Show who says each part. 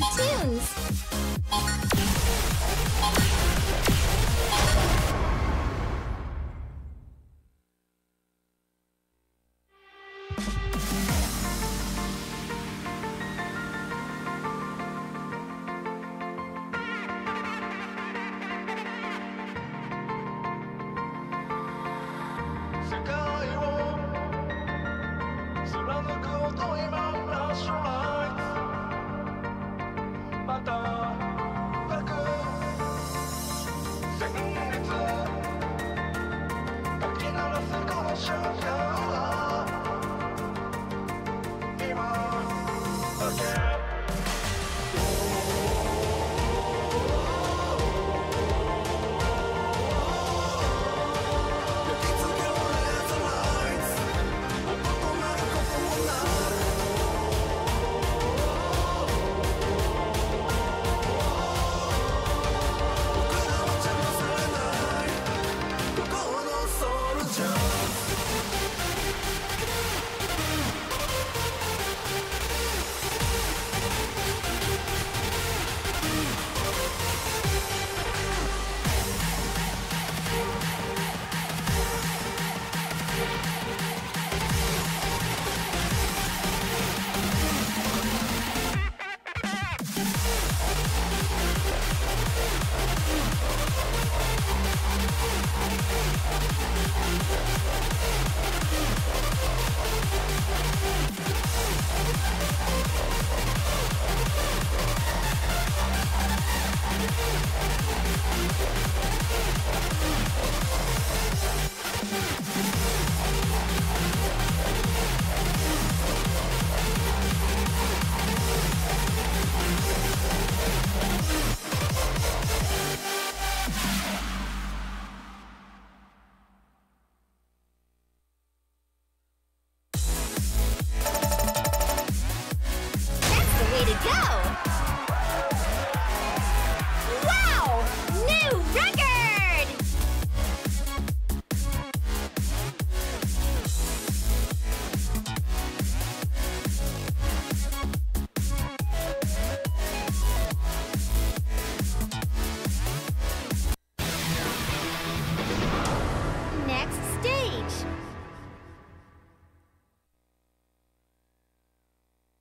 Speaker 1: new tunes.
Speaker 2: 「世界を貫く音 Santa. to go!